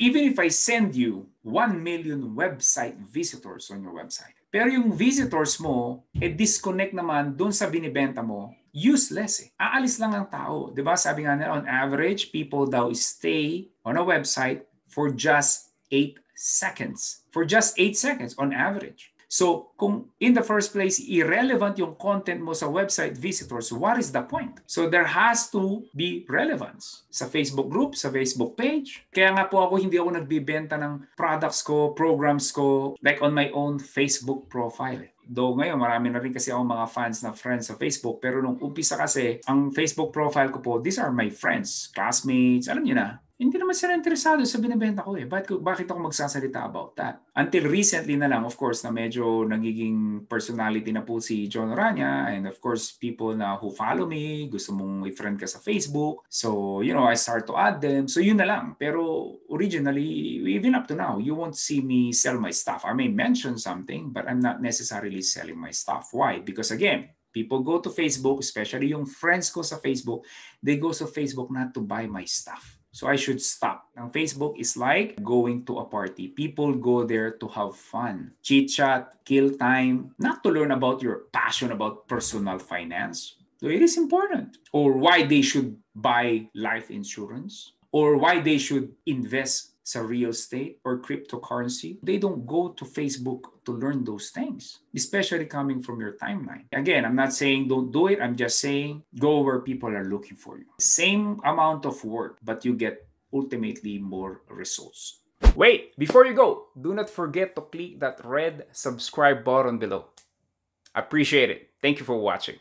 even if I send you 1 million website visitors on your website, pero yung visitors mo, eh disconnect naman dun sa binibenta mo, useless eh. Aalis lang ang tao. Ba? Sabi nga nila, on average, people daw stay on a website for just 8 seconds. For just 8 seconds on average. So, kung in the first place, irrelevant yung content mo sa website visitors, what is the point? So, there has to be relevance sa Facebook group, sa Facebook page. Kaya nga po ako, hindi ako nagbibenta ng products ko, programs ko, like on my own Facebook profile. Though ngayon, marami na rin kasi ako mga fans na friends sa Facebook. Pero nung umpisa kasi, ang Facebook profile ko po, these are my friends, classmates, alam niyo na, hindi naman sila interesado sa binibenta ko eh. Bakit, bakit ako magsasalita about that? Until recently na lang, of course, na medyo nagiging personality na po si John Orania and of course, people na who follow me, gusto mong i-friend ka sa Facebook. So, you know, I start to add them. So, yun na lang. Pero originally, even up to now, you won't see me sell my stuff. I may mention something, but I'm not necessarily selling my stuff. Why? Because again, people go to Facebook, especially yung friends ko sa Facebook, they go to Facebook not to buy my stuff So I should stop. Ang Facebook is like going to a party. People go there to have fun, chit chat, kill time, not to learn about your passion about personal finance. So it is important. Or why they should buy life insurance, or why they should invest sa real estate or cryptocurrency, they don't go to Facebook to learn those things, especially coming from your timeline. Again, I'm not saying don't do it. I'm just saying go where people are looking for you. Same amount of work, but you get ultimately more results. Wait, before you go, do not forget to click that red subscribe button below. Appreciate it. Thank you for watching.